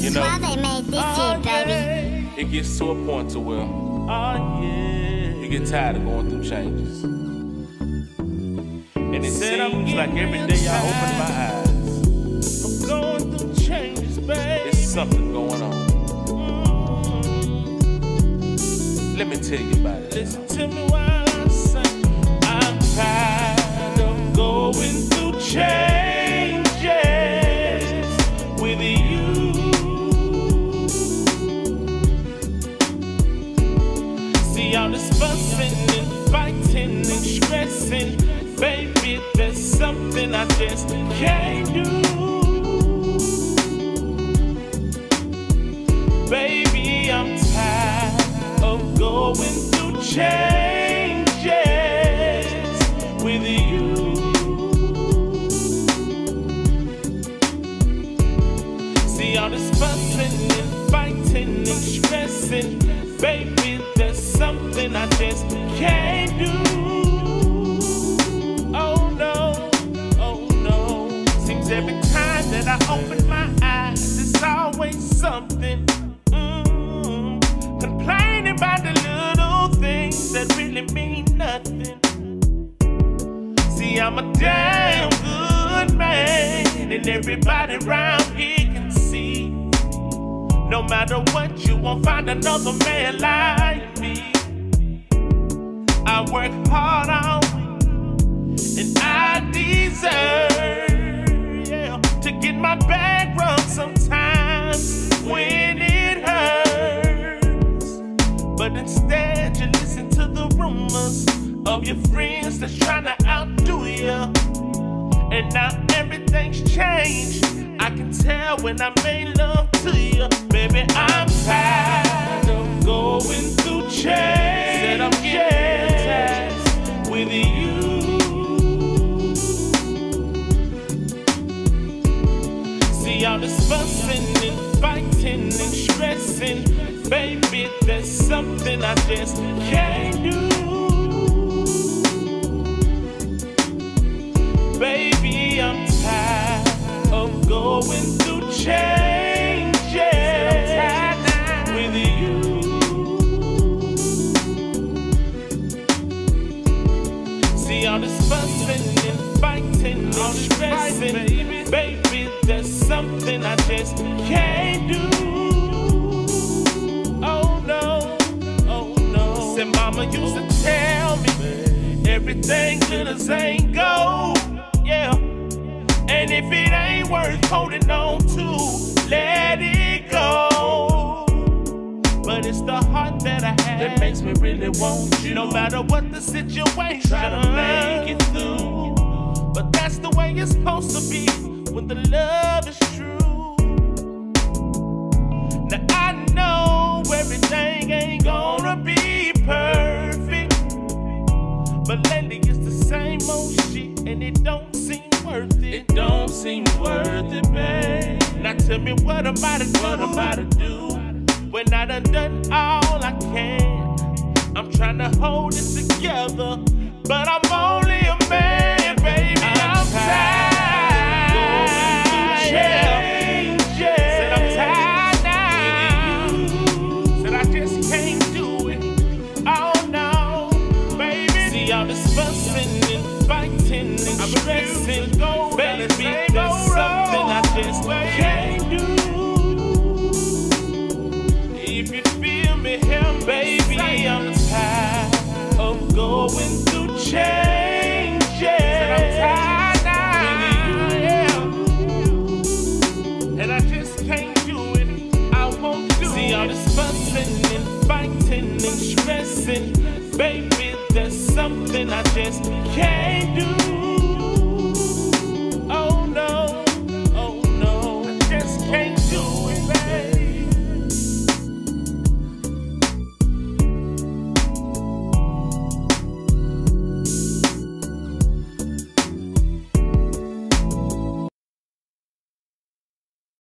You know, Why they made this shit, ah, baby? it gets to a point to where Oh yeah. you get tired of going through changes. And it Said I'm seems like every day I open my eyes, I'm going through changes, baby. there's something going on. Mm. Let me tell you about it. Listen to me while all this fussing and fighting and stressing, baby. There's something I just can't do. Baby, I'm tired of going through changes with you. See all this fussing and fighting and stressing, baby. There's something I just can't do. Oh no, oh no. Seems every time that I open my eyes, it's always something. Mm, complaining about the little things that really mean nothing. See, I'm a damn good man, and everybody around here. No matter what, you won't find another man like me. I work hard week, and I deserve yeah, to get my back rubbed sometimes when it hurts. But instead, you listen to the rumors of your friends that's trying to outdo you. And now everything's changed. I can tell when I made love to you. Baby, I'm tired of going through change. Said I'm getting tired with you. See all this fussing and fighting and stressing. Baby, there's something I just can't do. Fighting and stressing, baby. Baby, there's something I just can't do. Oh no, oh no. Said mama used to tell me everything glitters ain't gold. Yeah. And if it ain't worth holding on to, let it go. But it's the heart that I have that makes me really want you. No matter what the situation, try to make it through. The way it's supposed to be when the love is true. Now I know everything ain't gonna be perfect. But lately it's the same old shit and it don't seem worth it. It don't seem worth it, babe. Now tell me what am I to do? What am I to do? When I done done all I can. I'm trying to hold it together, but I'm only and stressing. Baby, there's something I just can't do. If you feel me, help, baby. I'm tired of going through changes. I'm tired now. And I just can't do it. I won't do See all this fussing and fighting and stressing. Baby, there's something I just can't do.